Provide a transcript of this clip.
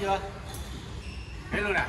chưa? Thấy luôn nè